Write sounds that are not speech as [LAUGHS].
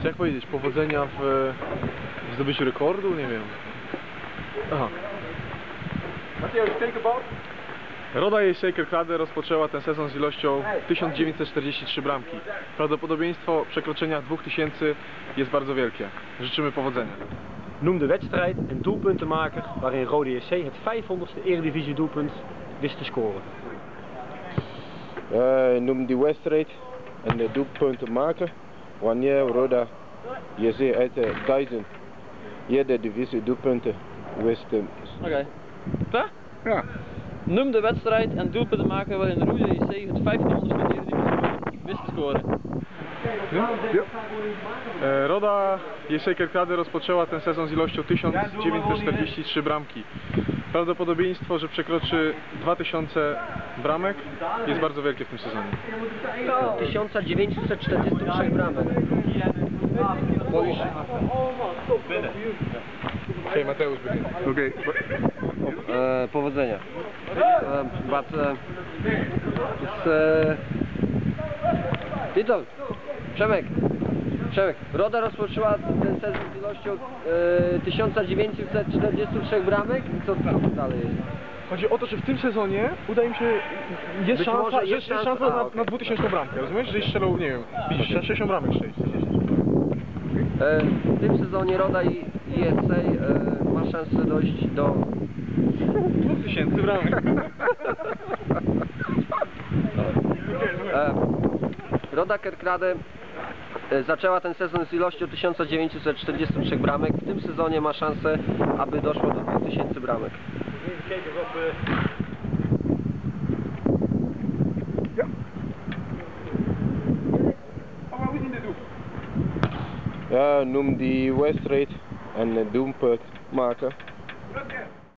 Czy jak powiedzieć, powodzenia w, w zdobyciu rekordu? Nie wiem. Aha. Roda jej Shaker Krade rozpoczęła ten sezon z ilością 1943 bramki. Prawdopodobieństwo przekroczenia 2000 jest bardzo wielkie. Życzymy powodzenia. Noem de wedstrijd en doelpuntenmaker waarin Rode JC het 500ste Eredivisie doelpunt wist te scoren. Uh, noem die wedstrijd en de doelpunten maken wanneer Roda JC uit de 1000 eerder divisie doelpunten wist te Oké. Okay. Ja. Noem de wedstrijd en doelpunten maken waarin Rode JC het 1500 van de Eredivisie wist te scoren. E, Roda jej Shaker Krade rozpoczęła ten sezon z ilością 1943 bramki. Prawdopodobieństwo, że przekroczy 2000 bramek jest bardzo wielkie w tym sezonie. 1943 bramek. Bo już Hej Mateusz, Okay. e, powodzenia. E, but e, it's, e, Tito, Przemek, Przemek, Roda rozpoczęła ten sezon z ilością e, 1943 bramek i co tam dalej jest? Chodzi o to, że w tym sezonie uda im się, jest Być szansa, może jest, jest jest szansa- szansa a, na, okej. na 2000 bramkę, rozumiesz? Że strzelą, nie wiem, widzisz, 60 bramek strzelić. E, w tym sezonie Roda i IFC e, ma szansę dojść do 2000 bramek. [LAUGHS] E, Roda Kerkrade zaczęła ten sezon z ilością 1943 bramek. W tym sezonie ma szansę, aby doszło do 2000 bramek. Ja, noem die wedstrijd en doelpunt maken